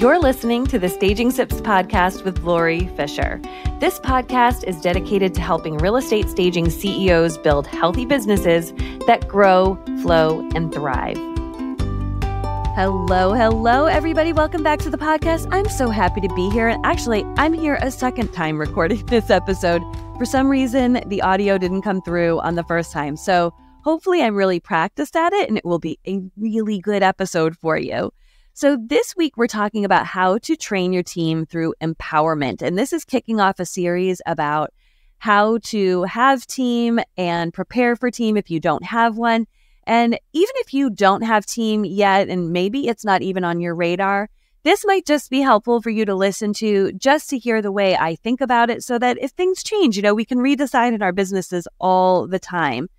You're listening to the Staging Sips podcast with Lori Fisher. This podcast is dedicated to helping real estate staging CEOs build healthy businesses that grow, flow, and thrive. Hello, hello, everybody. Welcome back to the podcast. I'm so happy to be here. And actually, I'm here a second time recording this episode. For some reason, the audio didn't come through on the first time. So hopefully, I'm really practiced at it and it will be a really good episode for you. So, this week we're talking about how to train your team through empowerment. And this is kicking off a series about how to have team and prepare for team if you don't have one. And even if you don't have team yet, and maybe it's not even on your radar, this might just be helpful for you to listen to just to hear the way I think about it so that if things change, you know, we can redecide in our businesses all the time.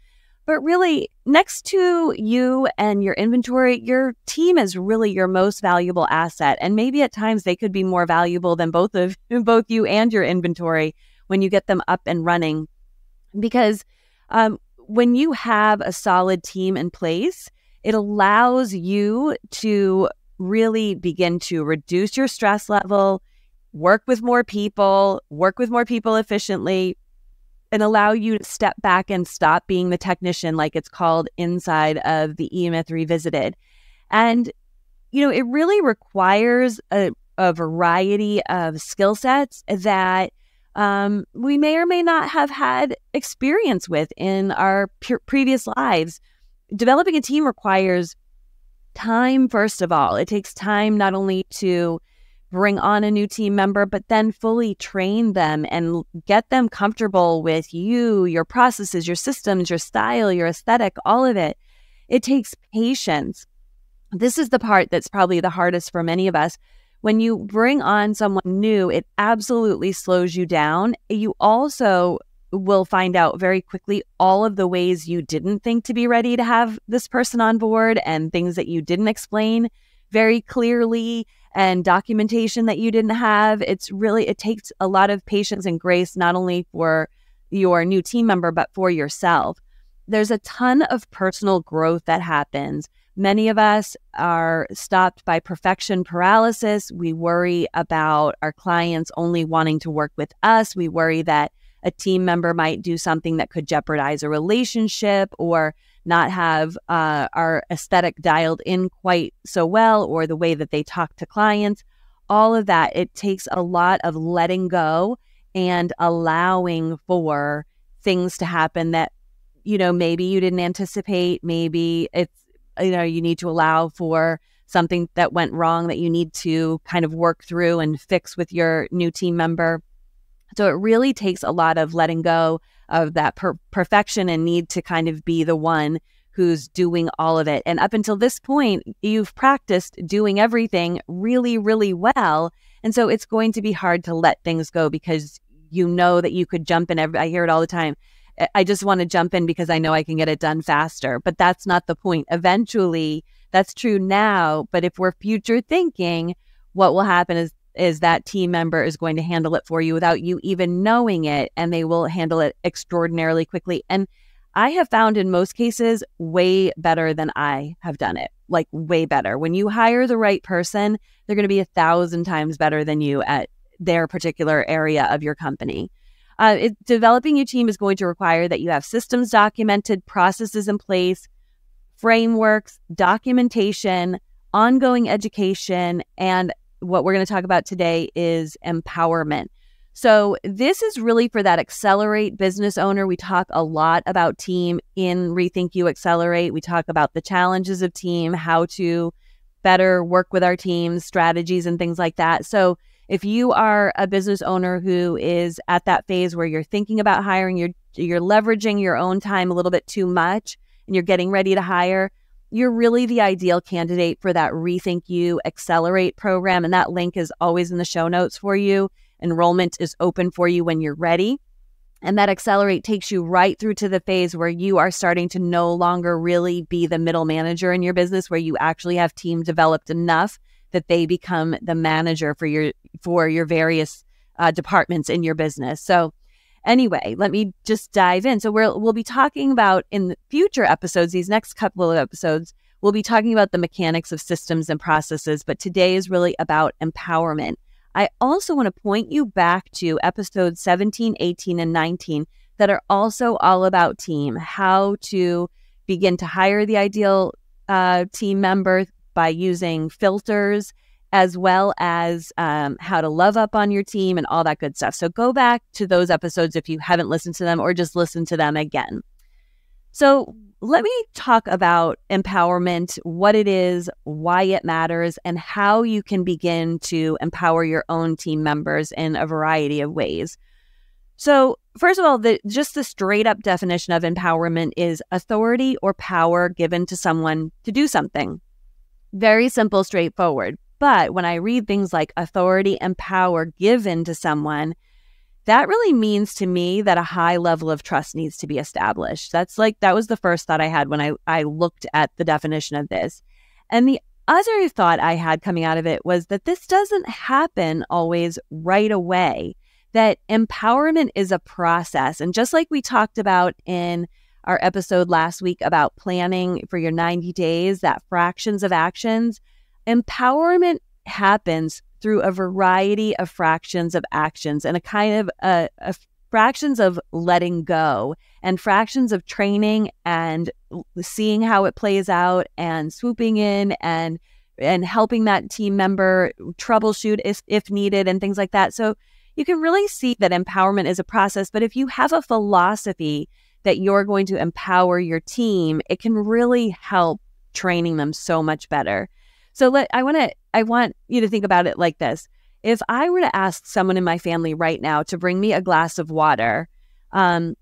But really, next to you and your inventory, your team is really your most valuable asset. And maybe at times they could be more valuable than both of both you and your inventory when you get them up and running. Because um, when you have a solid team in place, it allows you to really begin to reduce your stress level, work with more people, work with more people efficiently, and allow you to step back and stop being the technician, like it's called inside of the E Myth Revisited. And, you know, it really requires a, a variety of skill sets that um, we may or may not have had experience with in our pre- previous lives. Developing a team requires time, first of all. It takes time not only to bring on a new team member, but then fully train them and get them comfortable with you, your processes, your systems, your style, your aesthetic, all of it. It takes patience. This is the part that's probably the hardest for many of us. When you bring on someone new, it absolutely slows you down. You also will find out very quickly all of the ways you didn't think to be ready to have this person on board and things that you didn't explain very clearly and documentation that you didn't have. It's really, it takes a lot of patience and grace, not only for your new team member, but for yourself. There's a ton of personal growth that happens. Many of us are stopped by perfection paralysis. We worry about our clients only wanting to work with us. We worry that a team member might do something that could jeopardize a relationship or not have uh, our aesthetic dialed in quite so well or the way that they talk to clients. All of that, it takes a lot of letting go and allowing for things to happen that, you know, maybe you didn't anticipate. Maybe it's, you know, you need to allow for something that went wrong that you need to kind of work through and fix with your new team member. So it really takes a lot of letting go of that per- perfection and need to kind of be the one who's doing all of it. And up until this point, you've practiced doing everything really, really well. And so it's going to be hard to let things go because you know that you could jump in. Every, I hear it all the time. I just want to jump in because I know I can get it done faster. But that's not the point. Eventually, that's true now. But if we're future thinking, what will happen is is that team member is going to handle it for you without you even knowing it and they will handle it extraordinarily quickly. And i have found in most cases way better than i have done it like way better. When you hire the right person they're going to be a thousand times better than you at their particular area of your company. Uh, it, developing your team is going to require that you have systems documented processes in place frameworks documentation ongoing education and what we're going to talk about today is empowerment. So, this is really for that accelerate business owner. We talk a lot about team in Rethink You Accelerate. We talk about the challenges of team, how to better work with our teams, strategies, and things like that. So, if you are a business owner who is at that phase where you're thinking about hiring, you're you're leveraging your own time a little bit too much, and you're getting ready to hire, you're really the ideal candidate for that Rethink You Accelerate program. And that link is always in the show notes for you. Enrollment is open for you when you're ready. And that Accelerate takes you right through to the phase where you are starting to no longer really be the middle manager in your business, where you actually have team developed enough that they become the manager for your for your various uh, departments in your business. So Anyway, let me just dive in. So we'll we'll be talking about in the future episodes, these next couple of episodes, We'll be talking about the mechanics of systems and processes, but today is really about empowerment. I also want to point you back to episodes 17, 18, and 19 that are also all about team, how to begin to hire the ideal uh, team member by using filters, as well as um, how to love up on your team and all that good stuff. So go back to those episodes if you haven't listened to them or just listen to them again. So let me talk about empowerment, what it is, why it matters, and how you can begin to empower your own team members in a variety of ways. So, first of all, the, just the straight up definition of empowerment is authority or power given to someone to do something. Very simple, straightforward. But when I read things like authority and power given to someone, that really means to me that a high level of trust needs to be established. That's like, that was the first thought I had when I, I looked at the definition of this. And the other thought I had coming out of it was that this doesn't happen always right away, that empowerment is a process. And just like we talked about in our episode last week about planning for your 90 days, that fractions of actions, empowerment happens through a variety of fractions of actions and a kind of uh, a, a fractions of letting go and fractions of training and seeing how it plays out and swooping in and and helping that team member troubleshoot if, if needed and things like that. So you can really see that empowerment is a process. But if you have a philosophy that you're going to empower your team, it can really help training them so much better. So let I want to I want you to think about it like this. If I were to ask someone in my family right now to bring me a glass of water, um,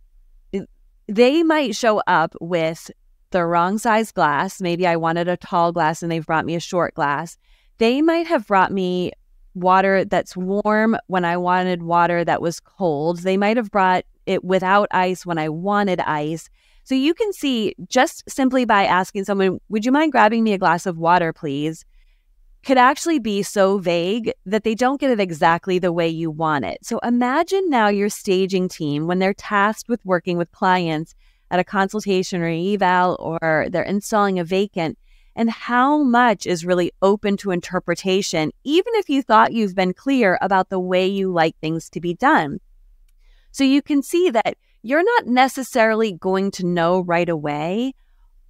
they might show up with the wrong size glass. Maybe I wanted a tall glass and they've brought me a short glass. They might have brought me water that's warm when I wanted water that was cold. They might have brought it without ice when I wanted ice. So you can see just simply by asking someone, Would you mind grabbing me a glass of water, please? could actually be so vague that they don't get it exactly the way you want it. So imagine now your staging team when they're tasked with working with clients at a consultation or eval or they're installing a vacant and how much is really open to interpretation, even if you thought you've been clear about the way you like things to be done. So you can see that you're not necessarily going to know right away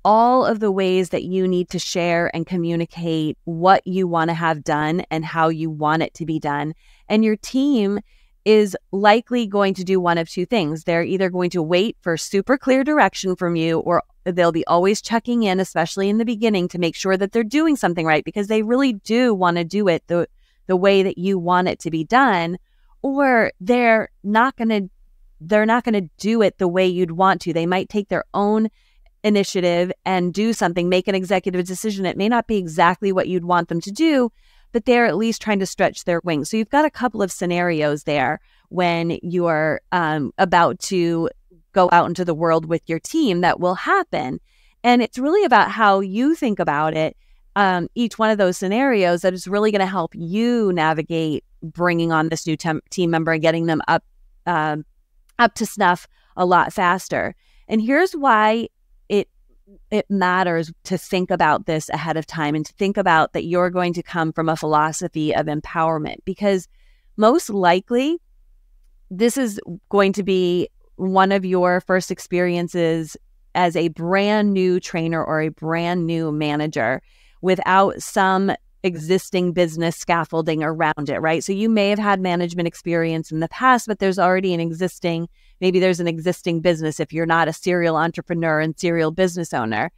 all of the ways that you need to share and communicate what you want to have done and how you want it to be done. And your team is likely going to do one of two things. They're either going to wait for super clear direction from you, or they'll be always checking in, especially in the beginning, to make sure that they're doing something right because they really do want to do it the, the way that you want it to be done. Or they're not going to they're not going to do it the way you'd want to. They might take their own initiative and do something, make an executive decision. It may not be exactly what you'd want them to do, but they're at least trying to stretch their wings. So you've got a couple of scenarios there when you're um, about to go out into the world with your team that will happen. And it's really about how you think about it. Um, each one of those scenarios that is really going to help you navigate bringing on this new tem- team member and getting them up um, up to snuff a lot faster. And here's why it it matters to think about this ahead of time and to think about that you're going to come from a philosophy of empowerment because most likely this is going to be one of your first experiences as a brand new trainer or a brand new manager without some existing business scaffolding around it, right? So you may have had management experience in the past, but there's already an existing, maybe there's an existing business if you're not a serial entrepreneur and serial business owner.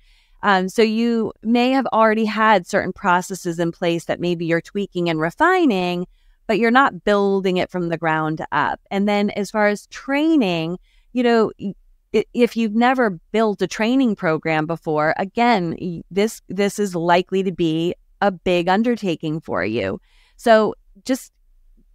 Um, so you may have already had certain processes in place that maybe you're tweaking and refining, but you're not building it from the ground up. And then as far as training, you know, if you've never built a training program before, again, this this is likely to be a big undertaking for you. So just,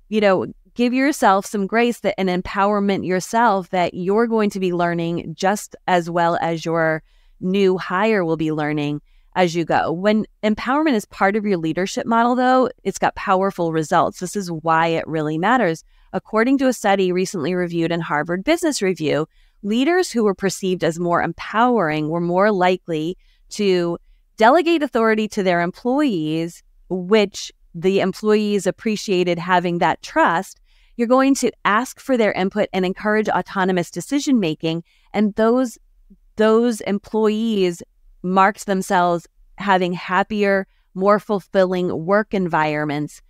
you know, give yourself some grace that and empowerment yourself that you're going to be learning just as well as your new hire will be learning as you go. When empowerment is part of your leadership model, though, it's got powerful results. This is why it really matters. According to a study recently reviewed in Harvard Business Review, leaders who were perceived as more empowering were more likely to delegate authority to their employees, which the employees appreciated having that trust, you're going to ask for their input and encourage autonomous decision making. And those those employees marked themselves having happier, more fulfilling work environments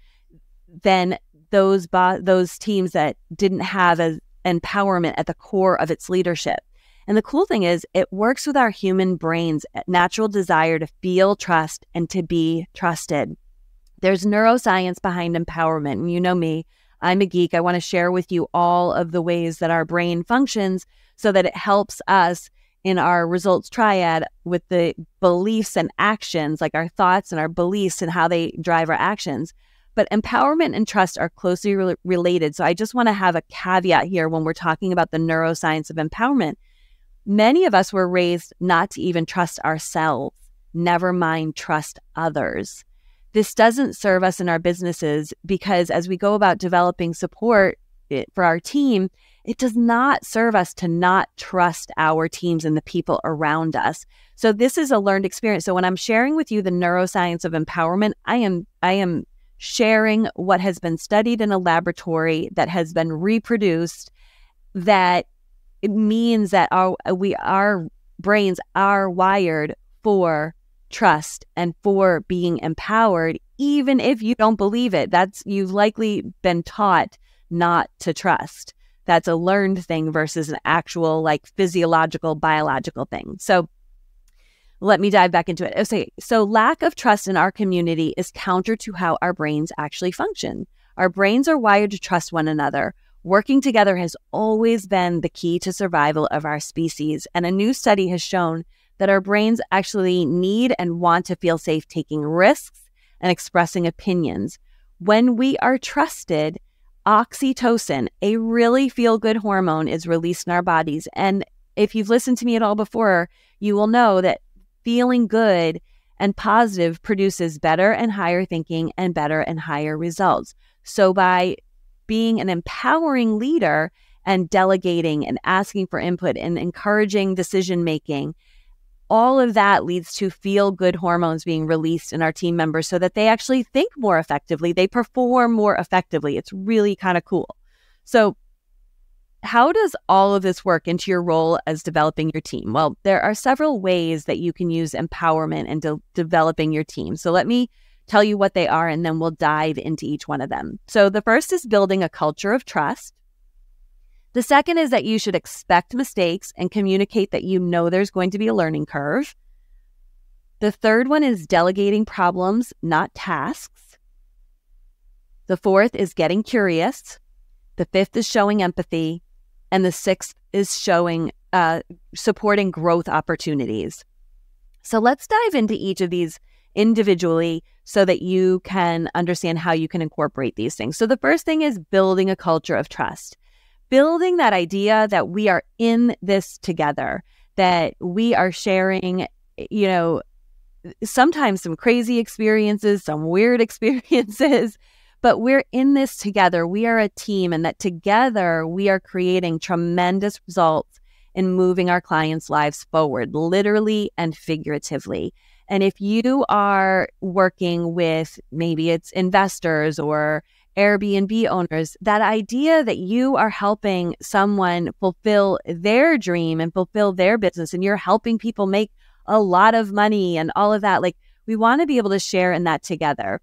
than those bo- those teams that didn't have as empowerment at the core of its leadership. And the cool thing is, it works with our human brain's natural desire to feel trust and to be trusted. There's neuroscience behind empowerment. And you know me, I'm a geek. I want to share with you all of the ways that our brain functions so that it helps us in our results triad with the beliefs and actions, like our thoughts and our beliefs and how they drive our actions. But empowerment and trust are closely re- related. So I just want to have a caveat here when we're talking about the neuroscience of empowerment. Many of us were raised not to even trust ourselves, never mind trust others. This doesn't serve us in our businesses because as we go about developing support eh, for our team, it does not serve us to not trust our teams and the people around us. So this is a learned experience. So when I'm sharing with you the neuroscience of empowerment, I am I am sharing what has been studied in a laboratory that has been reproduced that it means that our uh, we our brains are wired for trust and for being empowered even if you don't believe it that's you've likely been taught not to trust that's a learned thing versus an actual like physiological biological thing so let me dive back into it. Okay, so lack of trust in our community is counter to how our brains actually function. Our brains are wired to trust one another. Working together has always been the key to survival of our species, and a new study has shown that our brains actually need and want to feel safe taking risks and expressing opinions. When we are trusted, oxytocin, a really feel good hormone, is released in our bodies. And if you've listened to me at all before, you will know that feeling good and positive produces better and higher thinking and better and higher results. So, by being an empowering leader and delegating and asking for input and encouraging decision making, all of that leads to feel good hormones being released in our team members so that they actually think more effectively, they perform more effectively. It's really kind of cool. So, how does all of this work into your role as developing your team? Well, there are several ways that you can use empowerment and de- developing your team. So let me tell you what they are, and then we'll dive into each one of them. So the first is building a culture of trust. The second is that you should expect mistakes and communicate that you know there's going to be a learning curve. The third one is delegating problems, not tasks. The fourth is getting curious. The fifth is showing empathy and the sixth is showing uh, supporting growth opportunities. So let's dive into each of these individually so that you can understand how you can incorporate these things. So the first thing is building a culture of trust. Building that idea that we are in this together, that we are sharing, you know, sometimes some crazy experiences, some weird experiences, but we're in this together. We are a team, and that together we are creating tremendous results in moving our clients' lives forward, literally and figuratively. And if you are working with maybe it's investors or Airbnb owners, that idea that you are helping someone fulfill their dream and fulfill their business, and you're helping people make a lot of money and all of that, like we want to be able to share in that together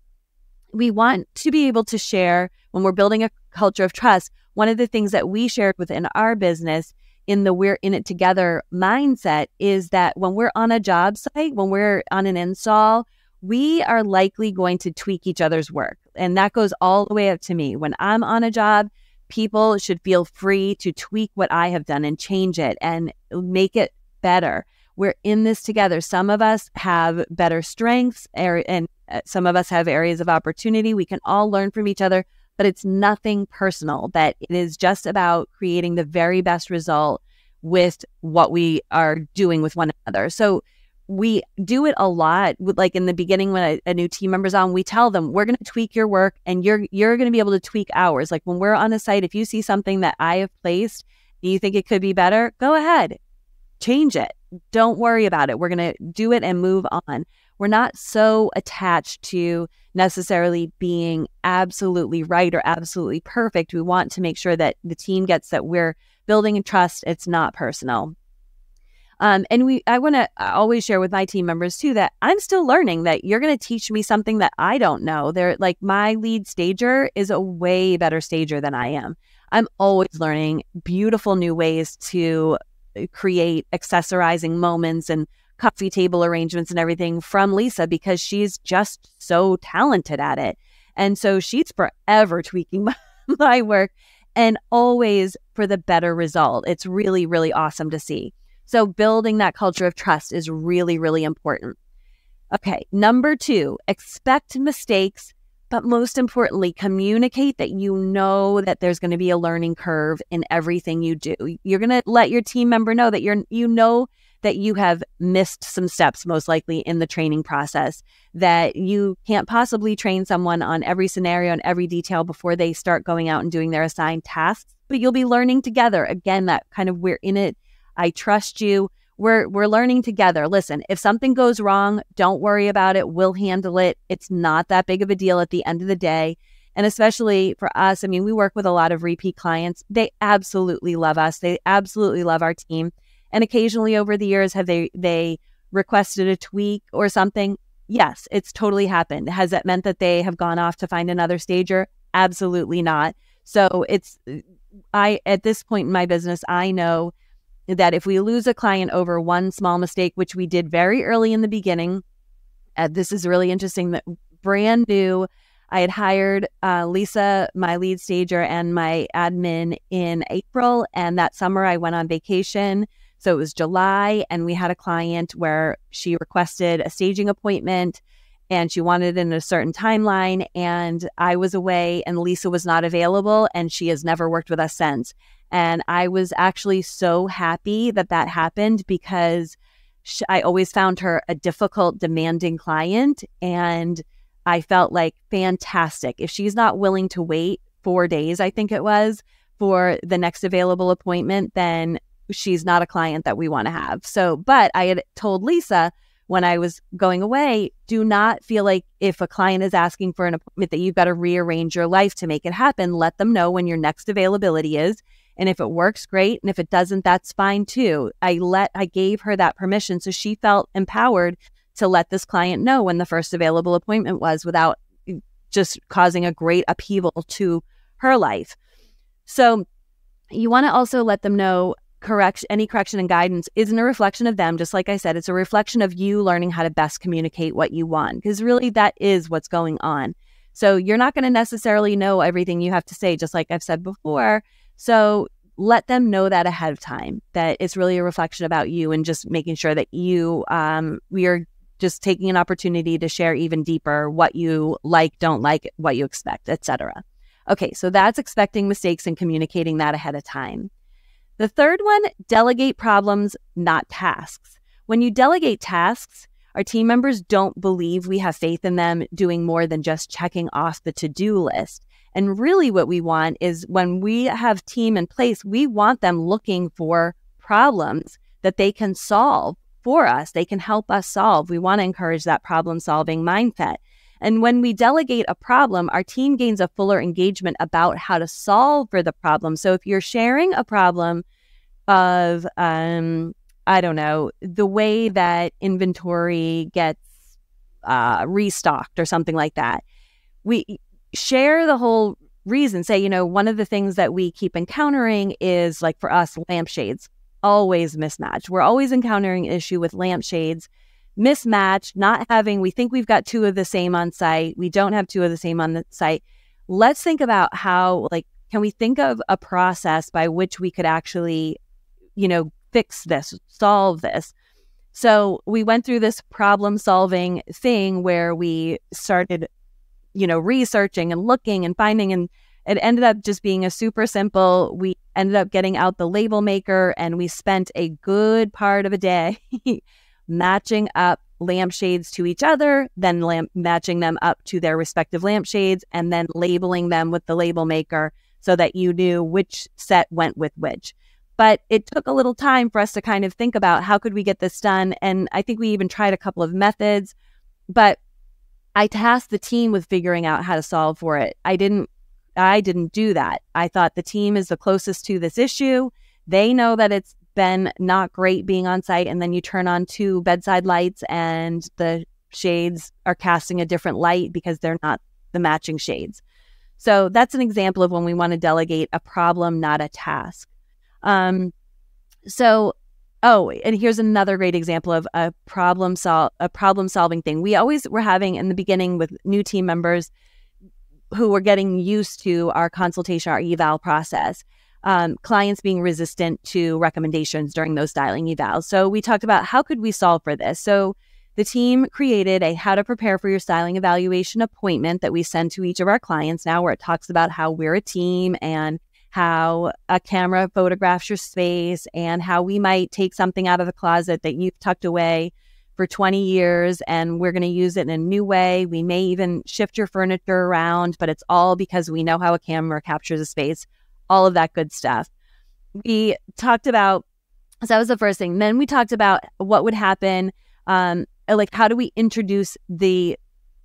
we want to be able to share when we're building a culture of trust. One of the things that we shared within our business in the we're in it together mindset is that when we're on a job site, when we're on an install, we are likely going to tweak each other's work. And that goes all the way up to me. When I'm on a job, people should feel free to tweak what I have done and change it and make it better. We're in this together. Some of us have better strengths and uh, some of us have areas of opportunity. We can all learn from each other, but it's nothing personal, that it is just about creating the very best result with what we are doing with one another. So we do it a lot with like in the beginning when a, a new team member's on we tell them we're going to tweak your work and you're you're going to be able to tweak ours. Like when we're on a site if you see something that i have placed and you think it could be better? Go ahead change it don't worry about it we're going to do it and move on we're not so attached to necessarily being absolutely right or absolutely perfect. We want to make sure that the team gets that we're building trust. It's not personal. Um, and we, I want to always share with my team members too that I'm still learning that you're going to teach me something that I don't know. They're like my lead stager is a way better stager than I am. I'm always learning beautiful new ways to create accessorizing moments and coffee table arrangements and everything from Lisa because she's just so talented at it. And so she's forever tweaking my, my work and always for the better result. It's really, really awesome to see. So building that culture of trust is really, really important. Okay. Number two, expect mistakes, but most importantly, communicate that you know that there's going to be a learning curve in everything you do. You're going to let your team member know that you're, you know, that you have missed some steps, most likely in the training process, that you can't possibly train someone on every scenario and every detail before they start going out and doing their assigned tasks, but you'll be learning together. Again, that kind of we're in it I trust you. We're we're learning together. Listen, if something goes wrong, don't worry about it. We'll handle it. It's not that big of a deal at the end of the day. And especially for us, I mean, we work with a lot of repeat clients. They absolutely love us. They absolutely love our team. And occasionally over the years have they they requested a tweak or something? Yes, it's totally happened. Has that meant that they have gone off to find another stager? Absolutely not. So it's I at this point in my business, I know that if we lose a client over one small mistake, which we did very early in the beginning, uh, this is really interesting that brand new. I had hired uh, Lisa, my lead stager, and my admin in April. And that summer I went on vacation. So it was July, and we had a client where she requested a staging appointment and she wanted it in a certain timeline. And I was away, and Lisa was not available, and she has never worked with us since. And I was actually so happy that that happened because I always found her a difficult, demanding client. And I felt like fantastic. If she's not willing to wait four days, I think it was, for the next available appointment, then she's not a client that we want to have. So, but I had told Lisa when I was going away, do not feel like if a client is asking for an appointment that you've got to rearrange your life to make it happen. Let them know when your next availability is and if it works, great. And if it doesn't, that's fine too. I let, I gave her that permission. So she felt empowered to let this client know when the first available appointment was without eh, just causing a great upheaval to her life. So you want to also let them know correct any correction and guidance isn't a reflection of them just like i said it's a reflection of you learning how to best communicate what you want because really that is what's going on so you're not going to necessarily know everything you have to say just like i've said before so let them know that ahead of time that it's really a reflection about you and just making sure that you um, we are just taking an opportunity to share even deeper what you like, don't like, what you expect, etc. Okay, so that's expecting mistakes and communicating that ahead of time. The third one, delegate problems, not tasks. When you delegate tasks, our team members don't believe we have faith in them doing more than just checking off the to do list. And really, what we want is when we have team in place, we want them looking for problems that they can solve for us. They can help us solve. We want to encourage that problem solving mindset. And when we delegate a problem, our team gains a fuller engagement about how to solve for the problem. So if you're sharing a problem of, um, I don't know, the way that inventory gets uh, restocked or something like that, we share the whole reason. Say, you know, one of the things that we keep encountering is like for us, lampshades always mismatch. We're always encountering issue with lampshades mismatch, not having, we think we've got two of the same on site. We don't have two of the same on the site. Let's think about how, like, can we think of a process by which we could actually, you know, fix this, solve this? So we went through this problem solving thing where we started you know, researching and looking and finding. And it ended up just being a super simple. We ended up getting out the label maker and we spent a good part of a day matching up lampshades to each other, then lamp- matching them up to their respective lampshades, and then labeling them with the label maker so that you knew which set went with which. But it took a little time for us to kind of think about how could we get this done. And I think we even tried a couple of methods but I tasked the team with figuring out how to solve for it. I didn't I didn't do that. I thought the team is the closest to this issue. They know that it's been not great being on site and then you turn on two bedside lights and the shades are casting a different light because they're not the matching shades. So that's an example of when we want to delegate a problem, not a task. Um, so, oh, and here's another great example of a problem sol- a problem solving thing. We always were having in the beginning with new team members who were getting used to our consultation, our eval process. Um, clients being resistant to recommendations during those styling evals. So we talked about how could we solve for this. So the team created a how to prepare for your styling evaluation appointment that we send to each of our clients now, where it talks about how we're a team and how a camera photographs your space and how we might take something out of the closet that you've tucked away for 20 years and we're going to use it in a new way. We may even shift your furniture around, but it's all because we know how a camera captures a space, all of that good stuff. We talked about, so that was the first thing. Then we talked about what would happen um, like how do we introduce the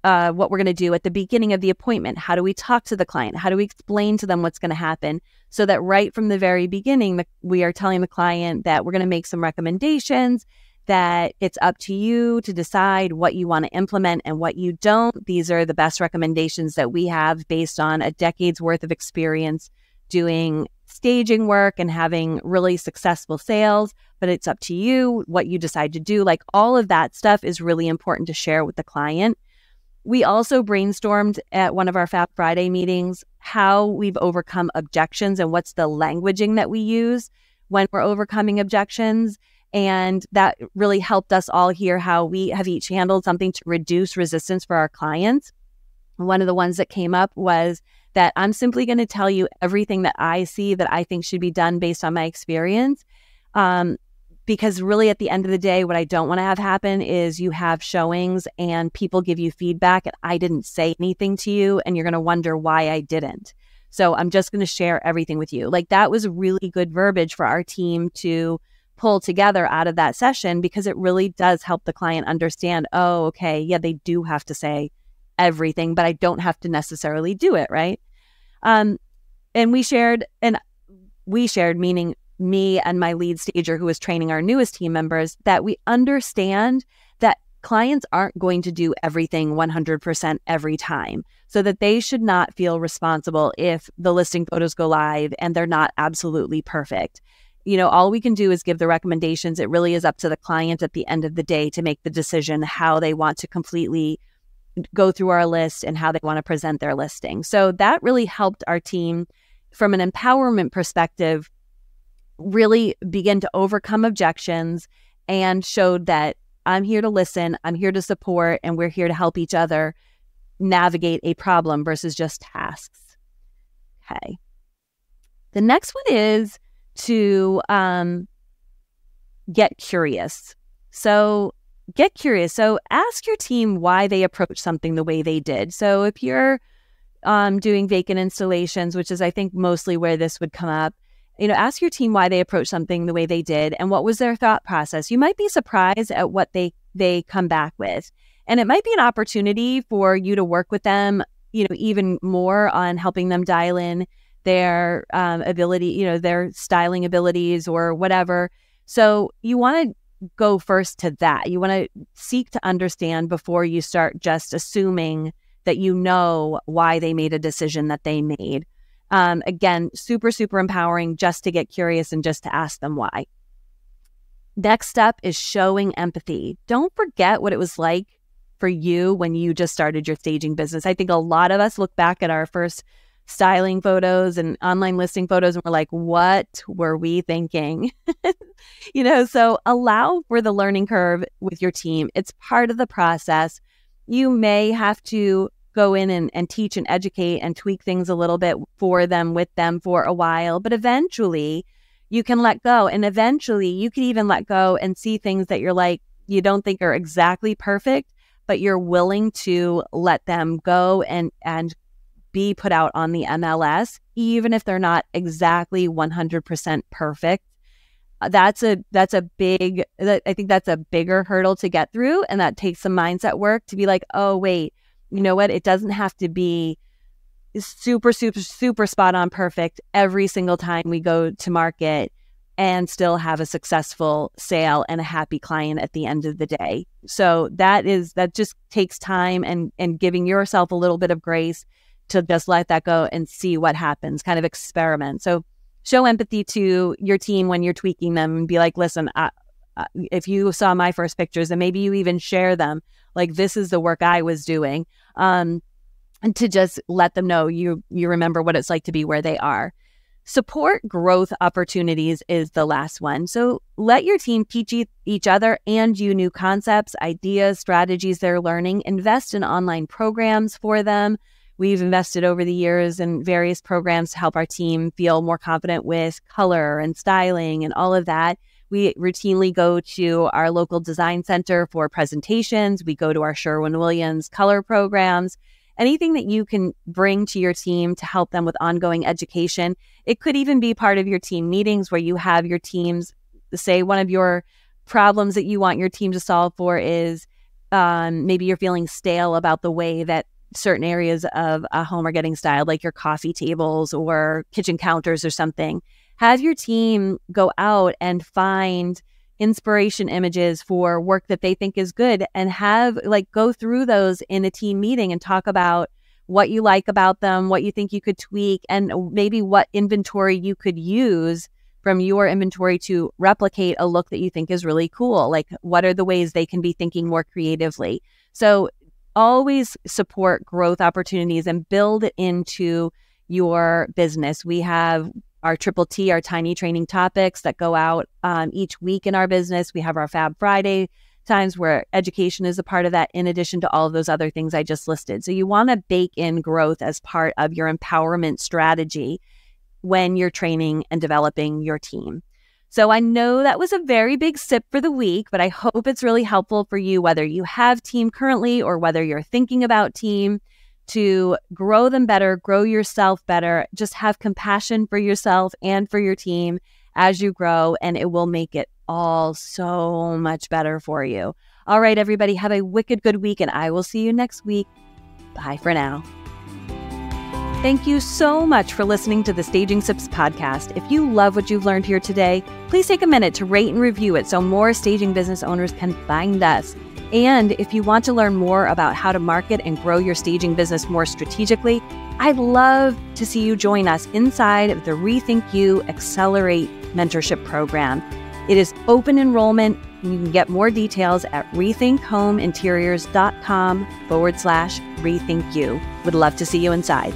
uh, what we're going to do at the beginning of the appointment. How do we talk to the client? How do we explain to them what's going to happen? So that right from the very beginning the, we are telling the client that we're going to make some recommendations that it's up to you to decide what you want to implement and what you don't. These are the best recommendations that we have based on a decade's worth of experience doing staging work and having really successful sales, but it's up to you what you decide to do. Like all of that stuff is really important to share with the client. We also brainstormed at one of our Fab Friday meetings how we've overcome objections and what's the languaging that we use when we're overcoming objections. And that really helped us all hear how we have each handled something to reduce resistance for our clients. One of the ones that came up was that I'm simply going to tell you everything that I see that I think should be done based on my experience. Um, because really, at the end of the day, what I don't want to have happen is you have showings and people give you feedback and I didn't say anything to you and you're going to wonder why I didn't. So I'm just going to share everything with you. Like that was really good verbiage for our team to pull together out of that session because it really does help the client understand, oh, okay, yeah, they do have to say everything, but I don't have to necessarily do it, right? Um, and we shared, and we shared, meaning me and my lead stager who was training our newest team members, that we understand that clients aren't going to do everything 100% every time. So that they should not feel responsible if the listing photos go live and they're not absolutely perfect. You know, all we can do is give the recommendations. It really is up to the client at the end of the day to make the decision how they want to completely go through our list and how they want to present their listing. So that really helped our team from an empowerment perspective really begin to overcome objections and showed that I'm here to listen, I'm here to support, and we're here to help each other navigate a problem versus just tasks. Okay. The next one is to um, get curious. So get curious. So ask your team why they approach something the way they did. So if you're um, doing vacant installations, which is I think mostly where this would come up, you know, ask your team why they approached something the way they did and what was their thought process. You might be surprised at what they they come back with. And it might be an opportunity for you to work with them, you know, even more on helping them dial in their um, ability, you know, their styling abilities or whatever. So you want to go first to that. You want to seek to understand before you start just assuming that you know why they made a decision that they made. Um, again, super, super empowering just to get curious and just to ask them why. Next step is showing empathy. Don't forget what it was like for you when you just started your staging business. I think a lot of us look back at our first styling photos and online listing photos and we're like what were we thinking you know so allow for the learning curve with your team it's part of the process you may have to go in and, and teach and educate and tweak things a little bit for them with them for a while. But eventually you can let go. And eventually you can even let go and see things that you're like you don't think are exactly perfect but you're willing to let them go and and be put out on the MLS, even if they're not exactly 100% perfect. Uh, that's a that's a big i think that's a bigger hurdle to get through. And that takes some mindset work to be like oh wait you know what? It doesn't have to be super super super spot on perfect every single time we go to market and still have a successful sale and a happy client at the end of the day. So that is that just takes time and and giving yourself a little bit of grace to just let that go and see what happens kind of experiment. So show empathy to your team when you're tweaking them and be like, listen, I, if you saw my first pictures and maybe you even share them, like this is the work I was doing. Um, and to just let them know you you remember what it's like to be where they are. Support growth opportunities is the last one. So let your team teach each other and you new concepts, ideas, strategies they're learning. Invest in online programs for them. We've invested over the years in various programs to help our team feel more confident with color and styling and all of that. We routinely go to our local design center for presentations. We go to our Sherwin Williams color programs. Anything that you can bring to your team to help them with ongoing education. It could even be part of your team meetings where you have your teams say one of your problems that you want your team to solve for is um, maybe you're feeling stale about the way that certain areas of a home are getting styled, like your coffee tables or kitchen counters or something. Have your team go out and find inspiration images for work that they think is good and have like go through those in a team meeting and talk about what you like about them, what you think you could tweak, and maybe what inventory you could use from your inventory to replicate a look that you think is really cool. Like, what are the ways they can be thinking more creatively? So, always support growth opportunities and build it into your business. We have our triple T, our tiny training topics that go out um, each week in our business. We have our Fab Friday times where education is a part of that, in addition to all of those other things I just listed. So you want to bake in growth as part of your empowerment strategy when you're training and developing your team. So I know that was a very big sip for the week, but I hope it's really helpful for you, whether you have team currently or whether you're thinking about team to grow them better, grow yourself better, just have compassion for yourself and for your team as you grow, and it will make it all so much better for you. All right, everybody, have a wicked good week, and I will see you next week. Bye for now. Thank you so much for listening to the Staging Sips podcast. If you love what you've learned here today, please take a minute to rate and review it so more staging business owners can find us. And if you want to learn more about how to market and grow your staging business more strategically, I'd love to see you join us inside of the Rethink You Accelerate Mentorship Program. It is open enrollment. You can get more details at rethinkhomeinteriors.com forward slash rethink you. Would love to see you inside.